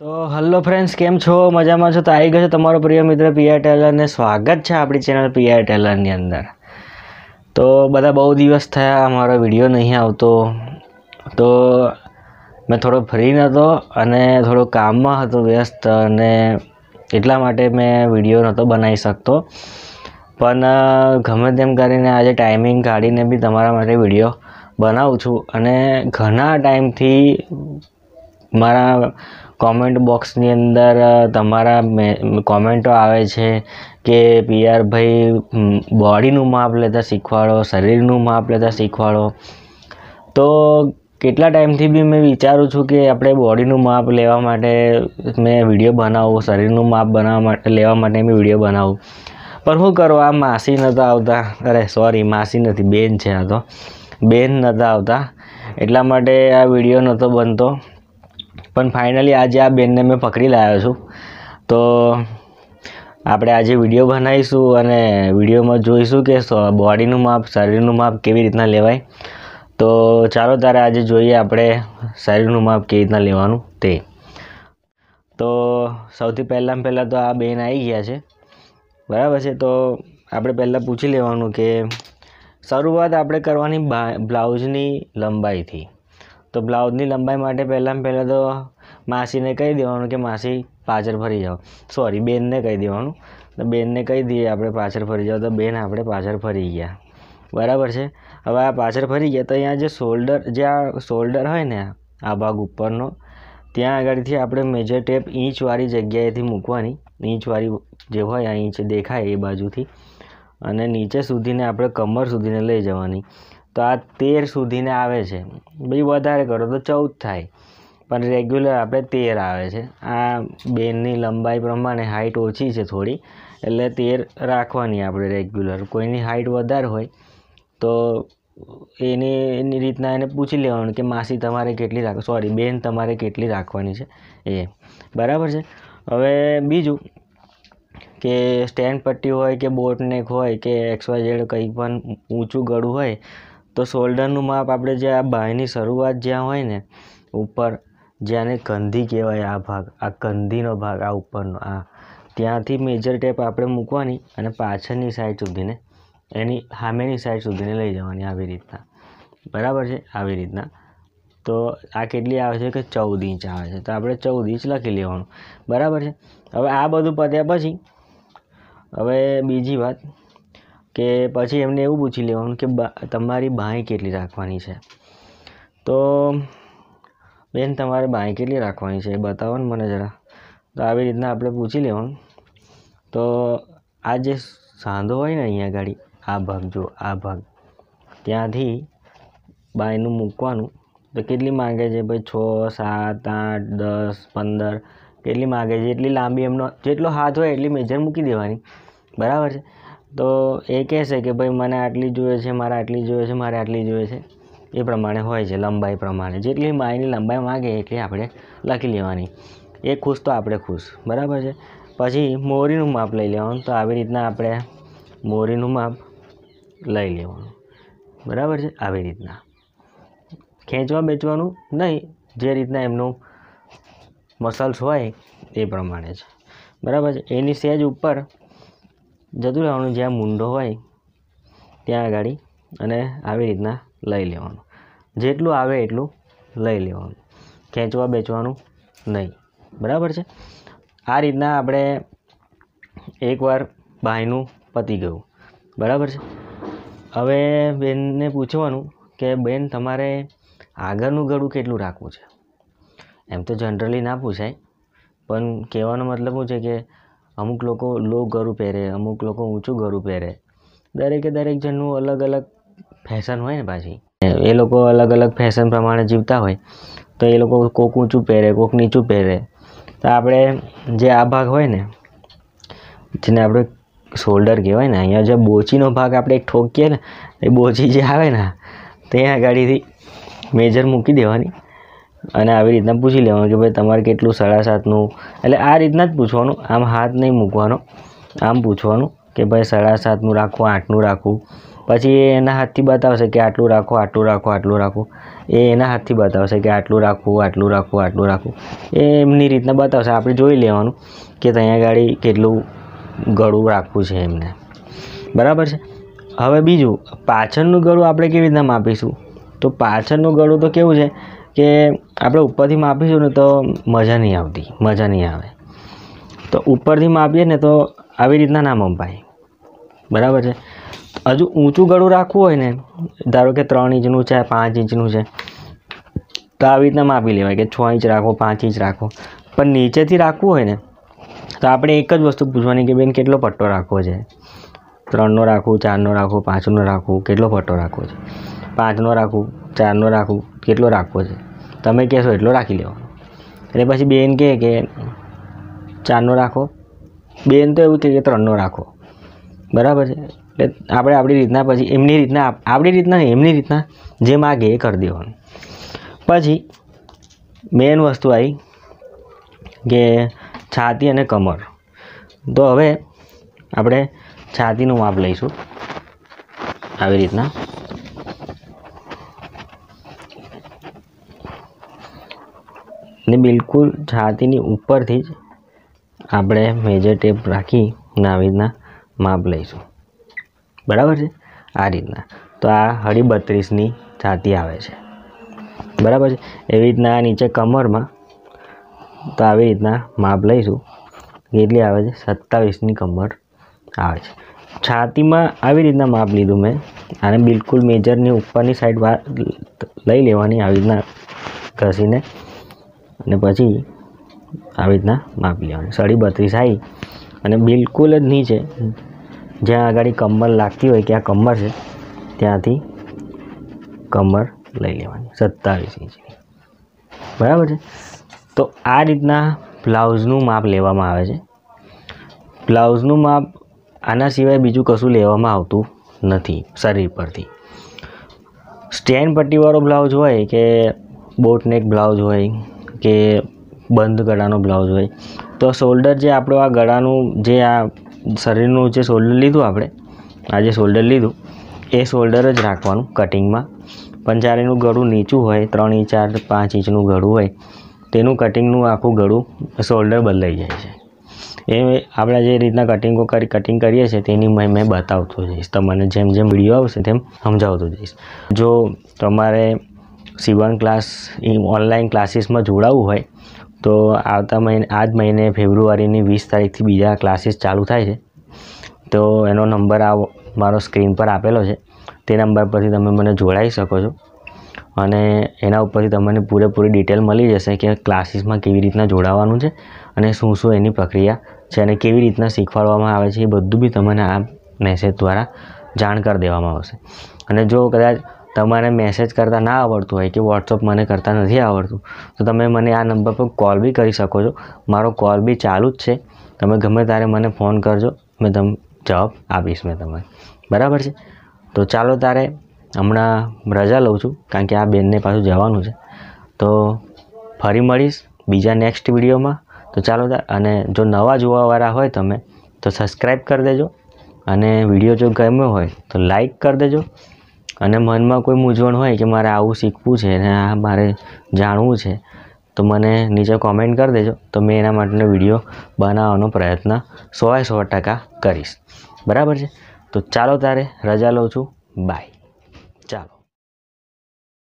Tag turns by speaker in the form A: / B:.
A: તો hello friends કેમ છો? મજામાં છો? તો આવી ગયો છે તમારો પ્રિય મિત્ર પીઆર ટેલરને સ્વાગત છે આપણી ચેનલ પીઆર ટેલરની અંદર. તો બધા બહુ દિવસ થયા અમારો વીડિયો નહીં આવતો. તો મેં થોડો ફ્રી નહોતો અને થોડો કામમાં હતો વ્યસ્ત અને એટલા માટે મેં વીડિયો નહોતો બનાવી શકતો. પણ ગમે તેમ કરીને આજે ટાઈમિંગ કાઢીને બી તમારા માટે વીડિયો બનાવું છું. અને ઘણા ટાઈમથી મારા કોમેન્ટ બોક્સની અંદર તમારા મે કોમેન્ટો આવે છે કે પીઆરભાઈ બોડીનું માપ લેતા શીખવાડો, શરીરનું માપ લેતા શીખવાડો. તો કેટલા ટાઈમથી બી મેં વિચારું છું કે, આપણે બોડીનું માપ લેવા માટે મેં વીડિયો બનાવું, શરીરનું માપ બનાવવા માટે લેવા માટે મેં વીડિયો બનાવું. પણ શું કરું, આ માસી નહોતા આવતા. અરે સોરી માસી નથી, બેન છે આ તો. બેન નહોતા આવતા. એટલા માટે આ વીડિયો નહોતો બનતો. પણ ફાઇનલી આજે આ બેનને મેં પકડી લાવ્યો છું. તો આપણે આજે વીડિયો બનાવીશું અને વિડીયોમાં જોઈશું કે બોડીનું માપ, શરીરનું માપ કેવી રીતના લેવાય. તો ચાલો તારે આજે જોઈએ આપણે શરીરનું માપ કેવી રીતના લેવાનું તે. તો સૌથી પહેલાં પહેલાં તો આ બેન આવી ગયા છે. બરાબર છે? તો આપણે પહેલાં પૂછી લેવાનું કે શરૂઆત આપણે કરવાની બ્લાઉઝની લંબાઈથી. તો બ્લાઉઝની લંબાઈ માટે પહેલાં પહેલાં તો માસીને કહી દેવાનું કે માસી પાછળ ફરી જાઓ. સોરી બેનને કહી દેવાનું. તો બેનને કહી દઈએ આપણે પાછળ ફરી જાઓ તો બેન આપણે પાછળ ફરી ગયા. બરાબર છે? હવે આ પાછળ ફરી ગયા તો અહીંયા જે શોલ્ડર જે આ શોલ્ડર હોય ને, આ ભાગ ઉપરનો, ત્યાં આગળથી આપણે મેજર ટેપ ઇંચવાળી જગ્યાએથી મૂકવાની. ઇંચવાળી જે હોય આ ઇંચ દેખાય એ બાજુથી. અને નીચે સુધીને આપણે કમર સુધીને લઈ જવાની. તો આ તેર સુધીને આવે છે. બી વધારે કરો તો ચૌદ થાય. પણ રેગ્યુલર આપણે તેર આવે છે. આ બેનની લંબાઈ પ્રમાણે હાઇટ ઓછી છે થોડી, એટલે તેર રાખવાની આપણે રેગ્યુલર કોઈની હાઇટ વધારે હોય તો એની એની રીતના એને પૂછી લેવાનું કે માસી તમારે કેટલી રાખ સોરી બેન તમારે કેટલી રાખવાની છે. એ, બરાબર છે? હવે બીજું કે સ્ટેન્ડ પટ્ટી હોય કે બોટ નેક હોય કે એક્સ વાય ઝેડ કંઈ પણ ઊંચું ગળું હોય તો શોલ્ડરનું માપ આપણે જે આ બાયની શરૂઆત જ્યાં હોય ને, ઉપર જ્યાંને કંધી કહેવાય આ ભાગ, આ કંધીનો ભાગ, આ ઉપરનો, આ, ત્યાંથી મેજર ટેપ આપણે મૂકવાની અને પાછળની સાઈડ સુધીને, એની સામેની સાઈડ સુધીને લઈ જવાની આવી રીતના. બરાબર છે? આવી રીતના. તો આ કેટલી આવે છે કે ચૌદ ઇંચ આવે છે? તો આપણે ચૌદ ઇંચ લખી લેવાનું. બરાબર છે? હવે આ બધું પત્યા પછી, હવે બીજી વાત. કે પછી એમને એવું પૂછી લેવાનું કે તમારી બાંય કેટલી રાખવાની છે? તો બેન, તમારે બાંય કેટલી રાખવાની છે એ બતાવો ને મને જરા. તો આવી રીતના આપણે પૂછી લેવાનું. તો આ જે સાંધો હોય ને અહીંયા ગાડી, આ ભાગ જો આ ભાગ. ત્યાંથી બાયનું મૂકવાનું. તો કેટલી માંગે છે? ભાઈ, છ, સાત, આઠ, દસ, પંદર. કેટલી માંગે છે? એટલી લાંબી એમનો, જેટલો હાથ હોય એટલી મેજર મૂકી દેવાની. બરાબર છે? તો એ કહેશે કે ભાઈ, મને આટલી જોઈએ છે, મારે આટલી જોઈએ છે, મારે આટલી જોઈએ છે. એ પ્રમાણે હોય છે, લંબાઈ પ્રમાણે. જેટલી માયની લંબાઈ માંગે, એટલી આપણે લખી લેવાની. એ ખુશ તો આપણે ખુશ, બરાબર છે? પછી મોરીનું માપ લઈ લેવાનું. તો આવી રીતના આપણે મોરીનું માપ લઈ લેવાનું. બરાબર છે? આવી રીતના. ખેંચવા બેચવાનું નહીં, જે રીતના એમનું મસલ્સ હોય એ પ્રમાણે છે. બરાબર છે? એની સેજ ઉપર જતું રહેવાનું જ્યાં મુંડો હોય ત્યાં આગળ અને આવી રીતના લઈ લેવાનું. જેટલું આવે એટલું લઈ લેવાનું. ખેંચવા બેચવાનું નહીં. બરાબર છે? આ રીતના આપણે એકવાર બાયનું પતી ગયું. બરાબર છે? હવે બેનને પૂછવાનું કે બેન, તમારે આગળનું ગળું કેટલું રાખવું છે? એમ તો જનરલી ના પૂછાય, પણ કહેવાનો મતલબ શું છે કે અમુક લોકો લો ગળું પહેરે, અમુક લોકો ઊંચું ગળું પહેરે. દરેકે દરેક જણનું અલગ અલગ ફેશન હોય ને પાછી. એ લોકો અલગ અલગ ફેશન પ્રમાણે જીવતા હોય, તો એ લોકો કોક ઊંચું પહેરે, કોક નીચું પહેરે. તો આપણે જે આ ભાગ હોય ને, જેને આપણે શોલ્ડર કહેવાય ને, અહીંયા જે બોચીનો ભાગ આપણે એક ઠોકીએ ને, એ બોચી જે આવે ને ત્યાં આગળથી મેજર મૂકી દેવાની. અને આવી રીતના પૂછી લેવાનું કે ભાઈ તમારે કેટલું સાડા સાતનું? એટલે આ રીતના જ પૂછવાનું. આમ હાથ નહીં મૂકવાનો. આમ પૂછવાનું કે ભાઈ સાડા સાતનું રાખવું આઠનું રાખવું પછી એ એના હાથથી બતાવશે કે આટલું રાખો આટલું રાખો આટલું રાખો. એ એના હાથથી બતાવશે કે આટલું રાખવું આટલું રાખવું આટલું રાખવું એ એમની રીતના બતાવશે. આપણે જોઈ લેવાનું કે ત્યાં ગાડી કેટલું ગળું રાખવું છે એમને. બરાબર છે? હવે બીજું, પાછળનું ગળું આપણે કેવી રીતના માપીશું? તો પાછળનું ગળું તો કેવું છે કે આપણે ઉપરથી માપીશું ને તો મજા નહીં આવતી, મજા નહીં આવે. તો ઉપરથી માપીએ ને તો આવી રીતના ના મપાય. બરાબર છે? હજુ ઊંચું ગળું રાખવું હોય ને, ધારો કે ત્રણ ઇંચનું છે, પાંચ ઇંચનું છે, તો આવી રીતના માપી લેવાય કે છ ઇંચ રાખો, પાંચ ઇંચ રાખો. પણ નીચેથી રાખવું હોય ને, તો આપણે એક જ વસ્તુ પૂછવાની કે બેન કેટલો પટ્ટો રાખવો છે? ત્રણનો રાખવું ચારનો રાખવું પાંચનો રાખવું કેટલો પટ્ટો રાખવો છે? પાંચનો રાખવું ચારનો રાખવું કેટલો રાખવો છે? તમે કહેશો એટલો રાખી લેવાનો. એટલે પછી બેન કહે કે ચારનો રાખો. બેન તો એવું કહે કે ત્રણનો રાખો. બરાબર છે? એટલે આપણે આપણી રીતના પછી એમની રીતના આપ- આપણી રીતના એમની રીતના જે માગે એ કરી દેવાનું. પછી મેન વસ્તુ આવી કે છાતી અને કમર. તો હવે આપણે છાતીનું માપ લઈશું. આવી રીતના. ને બિલકુલ છાતીની ઉપરથી જ આપણે મેજર ટેપ રાખી આવી રીતના માપ લઈશું. બરાબર છે? આ રીતના. તો આ હળી બત્રીસની છાતી આવે છે. બરાબર છે? એવી રીતના નીચે કમરમાં તો આવી રીતના માપ લઈશું. કેટલી આવે છે, સત્તાવીસની કમર આવે છે. છાતીમાં આવી રીતના માપ લીધું મેં. અને બિલકુલ મેજરની ઉપરની સાઈડ લઈ લેવાની, આવી રીતના ઘસીને. અને પછી આવી રીતના માપ લેવાની. સાડી બત્રીસ આવી અને બિલકુલ જ નીચે, જ્યાં આગળ કમર લાગતી હોય કે આ કમર છે, ત્યાંથી કમર લઈ લેવાની, સત્તાવીસ ઇંચની. બરાબર છે? તો આ રીતના બ્લાઉઝનું માપ લેવામાં આવે છે. બ્લાઉઝનું માપ આના સિવાય બીજું કશું લેવામાં આવતું નથી, શરીર પરથી. સ્ટેન્ડ પટ્ટીવાળો બ્લાઉઝ હોય કે બોટનેક બ્લાઉઝ હોય કે બંધ ગળાનો બ્લાઉઝ હોય. તો શોલ્ડર જે આપણું આ ગળાનું જે આ શરીરનું જે શોલ્ડર લીધું આપણે, આ જે શોલ્ડર લીધું, એ શોલ્ડર જ રાખવાનું કટિંગમાં પણ જ્યારે એનું ગળું નીચું હોય, ત્રણ ઇંચ, ચાર, પાંચ ઇંચનું ગળું હોય, તેનું કટિંગનું આખું ગળું શોલ્ડર બદલાઈ જાય છે. એ આપણે જે રીતના કટિંગો કરી કટિંગ કરીએ છીએ, તેની મેં મેં બતાવતો જઈશ. તમને જેમ જેમ વીડિયો આવશે, તેમ સમજાવતો જઈશ. જો તમારે સીવણ ક્લાસ ઓનલાઈન ક્લાસીસમાં જોડાવવું હોય, તો આવતા મહિને આ જ મહિને ફેબ્રુઆરીની વીસ તારીખથી બીજા ક્લાસીસ ચાલુ થાય છે. તો એનો નંબર આ મારો સ્ક્રીન પર આપેલો છે. તે નંબર પરથી તમે મને જોડાઈ શકો છો. અને એના ઉપરથી તમને પૂરેપૂરી ડિટેલ મળી જશે કે ક્લાસીસમાં કેવી રીતના જોડાવાનું છે અને શું શું એની પ્રક્રિયા છે અને કેવી રીતના શીખવાડવામાં આવે છે એ બધું બી તમને આ મેસેજ દ્વારા જાણ કરી દેવામાં આવશે. અને જો કદાચ તમારે મેસેજ કરતાં ના આવડતું હોય કે વોટ્સઅપ મને કરતાં નથી આવડતું. તો તમે મને આ નંબર પર કોલ બી કરી શકો છો. મારો કોલ બી ચાલુ જ છે. તમે ગમે ત્યારે મને ફોન કરજો, મેં તમ, જવાબ આપીશ મેં તમને. બરાબર છે? તો ચાલો તારે હમણાં રજા લઉં છું, કારણ કે આ બેનને પાછું જવાનું છે. તો ફરી મળીશ બીજા નેક્સ્ટ વિડીયોમાં. તો ચાલો અને જો નવા જોવાવાળા હોય તમે, તો સબસ્ક્રાઈબ કરી દેજો. અને વીડિયો જો ગમ્યો હોય, તો લાઈક કરી દેજો. અને મનમાં કોઈ મૂંઝવણ હોય કે મારે આવું શીખવું છે અને આ મારે જાણવું છે, તો મને નીચે કોમેન્ટ કરી દેજો. તો મેં એના માટેનો વીડિયો બનાવવાનો પ્રયત્ન સોએ સો ટકા કરીશ. બરાબર છે? તો ચાલો તારે રજા લઉં છું. બાય